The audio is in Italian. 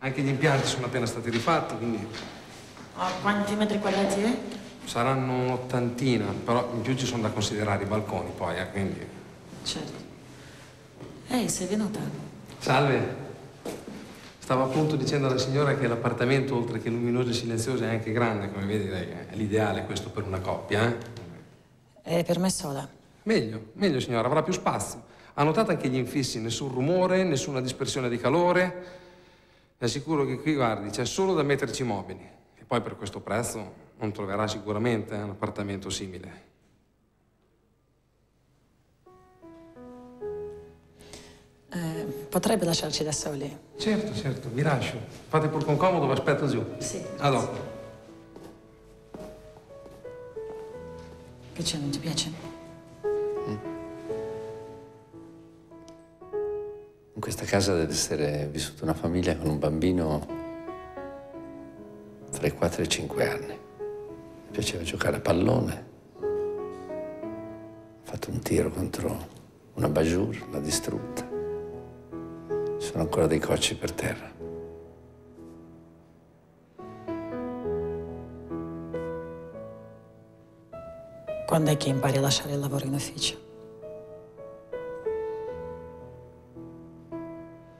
Anche gli impianti sono appena stati rifatti, quindi Ah, quanti metri quadrati è? saranno un'ottantina, però in più ci sono da considerare i balconi poi, eh, quindi... Certo. Ehi, sei venuta? Salve. Stavo appunto dicendo alla signora che l'appartamento, oltre che luminoso e silenzioso, è anche grande, come vedi lei. È l'ideale questo per una coppia, eh? È per me sola. Meglio, meglio signora, avrà più spazio. Ha notato anche gli infissi, nessun rumore, nessuna dispersione di calore. Le assicuro che qui, guardi, c'è solo da metterci i mobili. E poi per questo prezzo non troverà sicuramente un appartamento simile. Eh, potrebbe lasciarci da soli? Certo, certo, vi lascio. Fate pur con comodo, vi aspetto giù. Sì. A dopo. Che c'è, non ti piace? In questa casa deve essere vissuta una famiglia con un bambino fra i 4 e i 5 anni. Mi piaceva giocare a pallone. Ho fatto un tiro contro una Bajour, l'ha distrutta. Ci sono ancora dei cocci per terra. Quando è che impari a lasciare il lavoro in ufficio?